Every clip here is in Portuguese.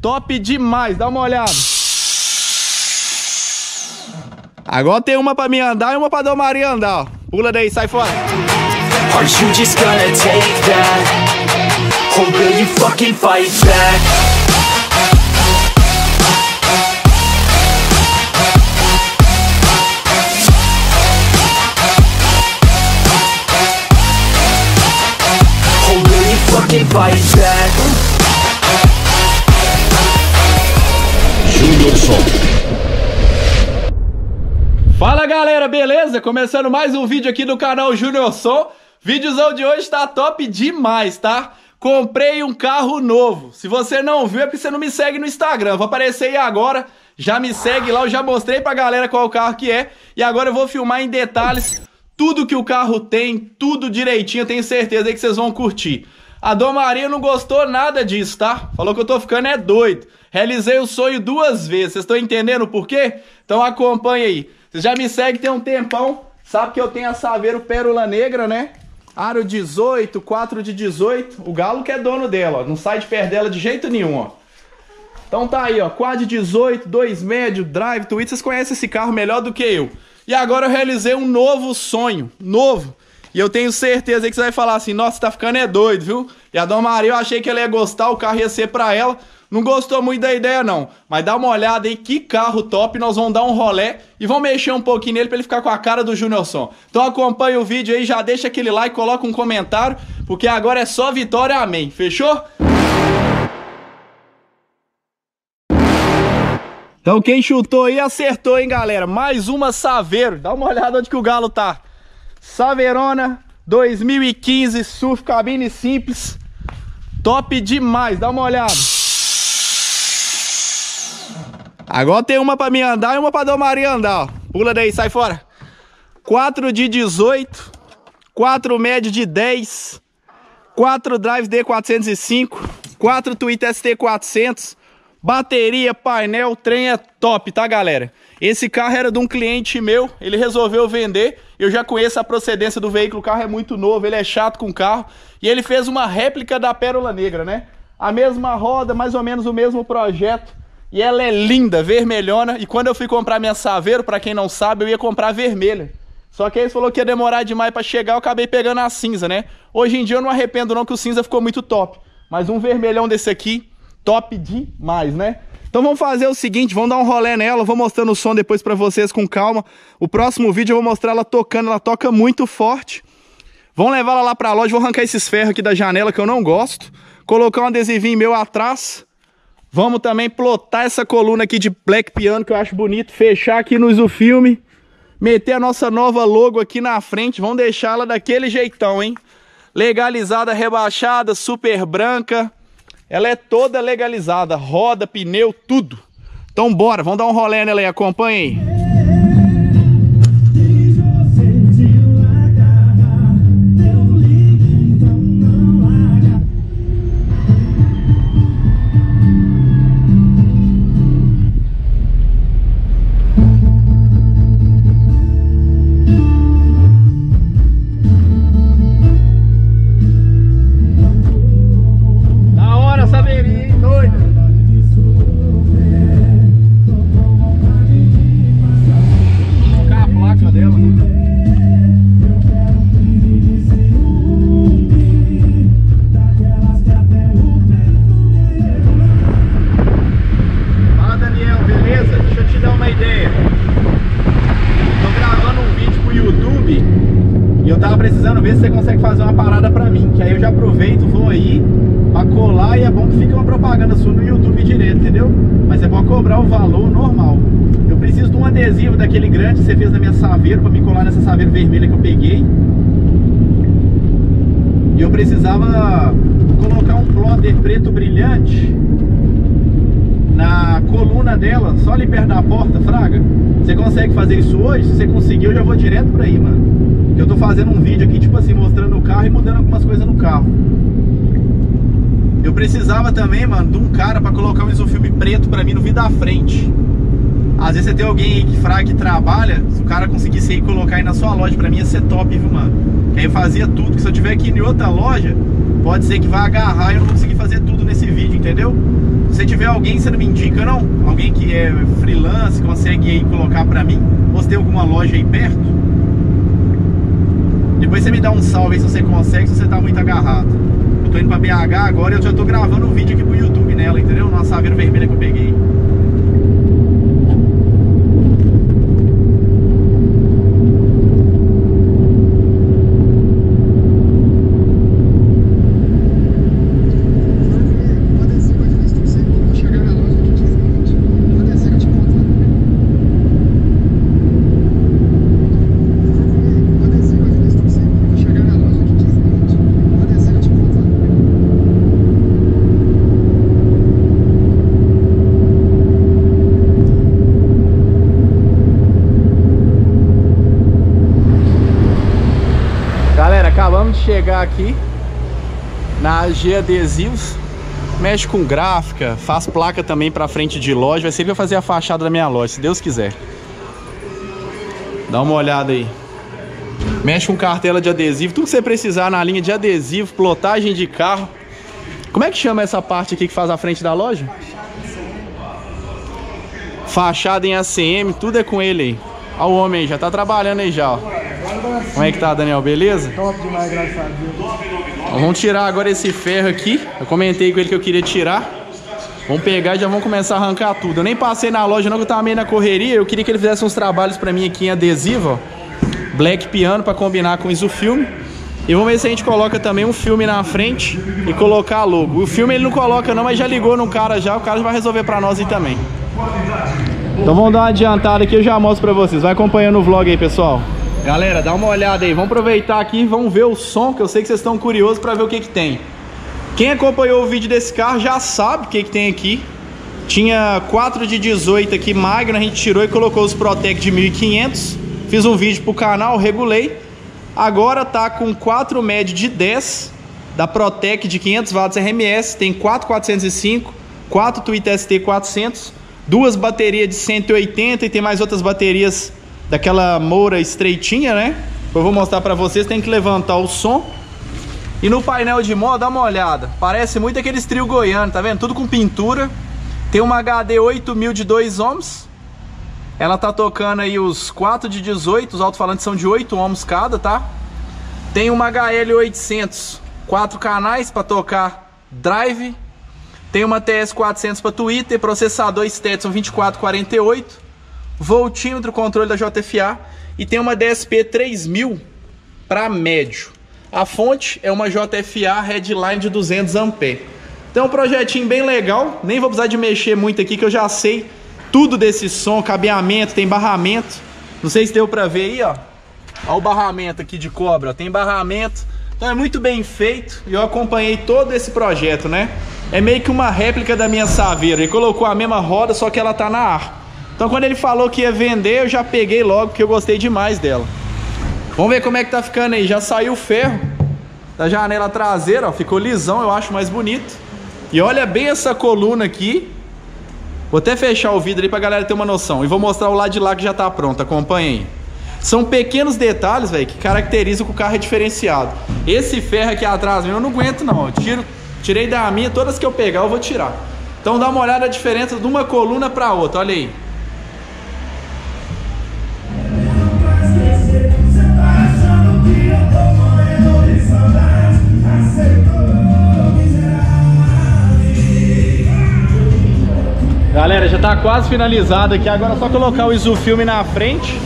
Top demais, dá uma olhada. Agora tem uma pra mim andar e uma pra Dom Maria andar, ó. Pula daí, sai fora. Are you just gonna take that? Or will you fucking fight back? Fucking fight back? Fala galera, beleza? Começando mais um vídeo aqui do canal Júnior Som. Vídeozão de hoje tá top demais, tá? Comprei um carro novo. Se você não viu é porque você não me segue no Instagram. Vou aparecer aí agora. Já me segue lá, eu já mostrei pra galera qual o carro que é. E agora eu vou filmar em detalhes tudo que o carro tem, tudo direitinho. Tenho certeza aí que vocês vão curtir. A Dom Maria não gostou nada disso, tá? Falou que eu tô ficando é doido. Realizei o sonho duas vezes. Vocês estão entendendo por quê? Então acompanha aí. Vocês já me seguem tem um tempão. Sabe que eu tenho a Saveiro Pérola Negra, né? Aro 18, 4 de 18. O Galo que é dono dela, ó. Não sai de perto dela de jeito nenhum, ó. Então tá aí, ó. Quad 18, 2 médio, drive, tweet. Vocês conhecem esse carro melhor do que eu. E agora eu realizei um novo sonho. Novo. E eu tenho certeza que você vai falar assim: nossa, tá ficando é doido, viu? E a Dona Maria, eu achei que ela ia gostar, o carro ia ser pra ela. Não gostou muito da ideia, não. Mas dá uma olhada aí, que carro top. Nós vamos dar um rolé e vamos mexer um pouquinho nele pra ele ficar com a cara do Júnior Som. Então acompanha o vídeo aí, já deixa aquele like, coloca um comentário, porque agora é só vitória, amém. Fechou? Então quem chutou aí acertou, hein, galera? Mais uma Saveiro. Dá uma olhada onde que o galo tá. Saveirona 2015, surf cabine simples. Top demais, dá uma olhada. Agora tem uma pra mim andar e uma pra Maria andar, ó. Pula daí, sai fora. 4 de 18, 4 médio de 10, 4 drives D405, 4 Tweet ST400, bateria, painel, trem é top, tá, galera? Esse carro era de um cliente meu, ele resolveu vender. Eu já conheço a procedência do veículo, o carro é muito novo, ele é chato com o carro. E ele fez uma réplica da Pérola Negra, né? A mesma roda, mais ou menos o mesmo projeto. E ela é linda, vermelhona. E quando eu fui comprar minha Saveiro, pra quem não sabe, eu ia comprar vermelha. Só que aí ele falou que ia demorar demais pra chegar, eu acabei pegando a cinza, né? Hoje em dia eu não arrependo não que o cinza ficou muito top. Mas um vermelhão desse aqui, top demais, né? Então vamos fazer o seguinte, vamos dar um rolê nela, vou mostrando o som depois pra vocês com calma. O próximo vídeo eu vou mostrar ela tocando, ela toca muito forte. Vamos levar ela lá pra loja, vou arrancar esses ferros aqui da janela que eu não gosto. Colocar um adesivinho meu atrás. Vamos também plotar essa coluna aqui de black piano que eu acho bonito. Fechar aqui no Isofilme. Meter a nossa nova logo aqui na frente. Vamos deixar ela daquele jeitão, hein? Legalizada, rebaixada, super branca. Ela é toda legalizada. Roda, pneu, tudo. Então bora, vamos dar um rolê nela aí. Acompanha aí. Você consegue fazer uma parada pra mim. Que aí eu já aproveito, vou aí pra colar e é bom que fica uma propaganda sua no YouTube direto, entendeu? Mas é bom cobrar o valor normal. Eu preciso de um adesivo daquele grande que você fez na minha saveiro pra me colar nessa saveiro vermelha que eu peguei. E eu precisava colocar um plotter preto brilhante na coluna dela, só ali perto da porta, fraga. Você consegue fazer isso hoje? Se você conseguir, eu já vou direto pra aí, mano. Eu tô fazendo um vídeo aqui, tipo assim, mostrando o carro e mudando algumas coisas no carro. Eu precisava também, mano, de um cara pra colocar um isofilme preto pra mim no vidro da frente. Às vezes você tem alguém aí que fraga que trabalha, se o cara conseguisse aí colocar aí na sua loja, pra mim ia ser top, viu, mano? Que aí eu fazia tudo, que se eu tiver aqui em outra loja, pode ser que vá agarrar e eu não conseguir fazer tudo nesse vídeo, entendeu? Se tiver alguém, você não me indica não? Alguém que é freelance, consegue aí colocar pra mim? Ou se tem alguma loja aí perto? Depois você me dá um salve aí se você consegue, se você tá muito agarrado. Eu tô indo pra BH agora e eu já tô gravando um vídeo aqui pro YouTube nela, entendeu? Nossa saveira vermelha que eu peguei. Galera, aqui na G Adesivos. Mexe com gráfica, faz placa também pra frente de loja. Vai ser pra fazer a fachada da minha loja, se Deus quiser. Dá uma olhada aí. Mexe com cartela de adesivo, tudo que você precisar na linha de adesivo, plotagem de carro. Como é que chama essa parte aqui que faz a frente da loja? Fachada em ACM, tudo é com ele aí. Olha o homem aí, já tá trabalhando aí já, ó. Como é que tá, Daniel? Beleza? Top demais, graças a Deus. Vamos tirar agora esse ferro aqui. Eu comentei com ele que eu queria tirar. Vamos pegar e já vamos começar a arrancar tudo. Eu nem passei na loja não, que eu tava meio na correria. Eu queria que ele fizesse uns trabalhos pra mim aqui em adesivo, ó. Black piano pra combinar com isso filme. E vamos ver se a gente coloca também um filme na frente e colocar a logo. O filme ele não coloca não, mas já ligou no cara já. O cara já vai resolver pra nós aí também. Então vamos dar uma adiantada aqui, eu já mostro pra vocês. Vai acompanhando o vlog aí, pessoal. Galera, dá uma olhada aí. Vamos aproveitar aqui e vamos ver o som, que eu sei que vocês estão curiosos pra ver o que que tem. Quem acompanhou o vídeo desse carro já sabe o que que tem aqui. Tinha 4 de 18 aqui, Magno, a gente tirou e colocou os Protec de 1500. Fiz um vídeo pro canal, regulei. Agora tá com 4 médio de 10 da Protec de 500 watts RMS, tem 4405, 4 Tweet ST 400, duas baterias de 180 e tem mais outras baterias daquela moura estreitinha, né? Eu vou mostrar pra vocês, tem que levantar o som. E no painel de modo, dá uma olhada. Parece muito aqueles trio goiano, tá vendo? Tudo com pintura. Tem uma HD 8000 de 2 ohms. Ela tá tocando aí os 4 de 18, os alto-falantes são de 8 ohms cada, tá? Tem uma HL 800, 4 canais para tocar drive. Tem uma TS 400 para Twitter, processador Stetson 2448, voltímetro, controle da JFA e tem uma DSP 3000 para médio. A fonte é uma JFA Headline de 200 A. Então, um projetinho bem legal. Nem vou precisar de mexer muito aqui, que eu já sei tudo desse som, cabeamento, tem barramento. Não sei se deu pra ver aí, ó. Olha o barramento aqui de cobra, ó. tem barramento. Então é muito bem feito e eu acompanhei todo esse projeto, né? É meio que uma réplica da minha Saveira. Ele colocou a mesma roda, só que ela tá na ar. Então quando ele falou que ia vender, eu já peguei logo, porque eu gostei demais dela. Vamos ver como é que tá ficando aí. Já saiu o ferro da janela traseira, ó. Ficou lisão, eu acho mais bonito. E olha bem essa coluna aqui. Vou até fechar o vidro aí pra galera ter uma noção. E vou mostrar o lado de lá que já tá pronto. Acompanhem. São pequenos detalhes, velho, que caracterizam que o carro é diferenciado. Esse ferro aqui atrás, eu não aguento não. Eu tiro, tirei da minha, todas que eu pegar eu vou tirar. Então dá uma olhada a diferença de uma coluna para outra, olha aí. Galera, já tá quase finalizado aqui. Agora é só colocar o isofilme na frente.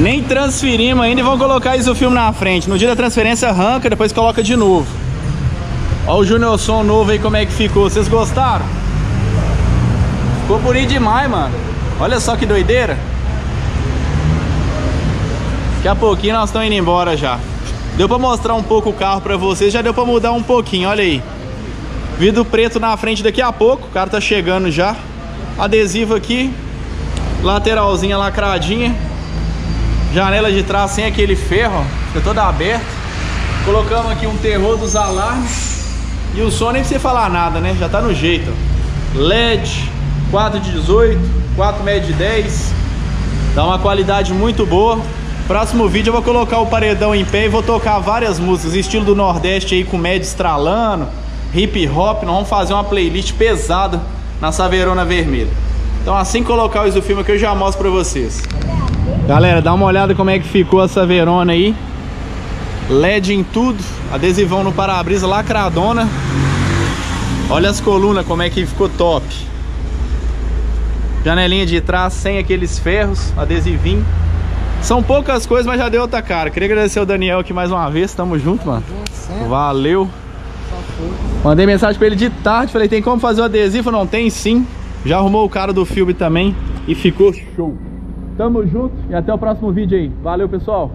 Nem transferimos ainda e vamos colocar isofilme na frente. No dia da transferência arranca, depois coloca de novo. Olha o Junior Som novo aí como é que ficou. Vocês gostaram? Ficou bonito demais, mano. Olha só que doideira. Daqui a pouquinho nós estamos indo embora já. Deu pra mostrar um pouco o carro pra vocês, já deu pra mudar um pouquinho, olha aí. Vidro preto na frente daqui a pouco, o cara tá chegando já. Adesivo aqui, lateralzinha lacradinha. Janela de trás sem aquele ferro, fica toda aberta. Colocamos aqui um terror dos alarmes. E o som nem precisa falar nada, né? Já tá no jeito. LED, 4 de 18, 4 médio de 10. Dá uma qualidade muito boa. Próximo vídeo eu vou colocar o paredão em pé e vou tocar várias músicas, estilo do Nordeste aí com médio estralando, hip hop, nós vamos fazer uma playlist pesada na Saverona Vermelha. Então assim que colocar o isofilme aqui eu já mostro pra vocês. Galera, dá uma olhada como é que ficou a Saverona aí. LED em tudo, adesivão no para-brisa lacradona. Olha as colunas como é que ficou top. Janelinha de trás sem aqueles ferros, adesivinho. São poucas coisas, mas já deu outra cara. Queria agradecer o Daniel aqui mais uma vez. Tamo junto, mano. Valeu. Mandei mensagem pra ele de tarde. Falei, tem como fazer o adesivo? Não tem sim. Já arrumou o cara do filme também. E ficou show. Tamo junto e até o próximo vídeo aí. Valeu, pessoal.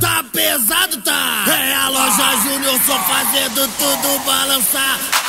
tá pesado tá. É a loja Júnior só fazendo tudo balançar.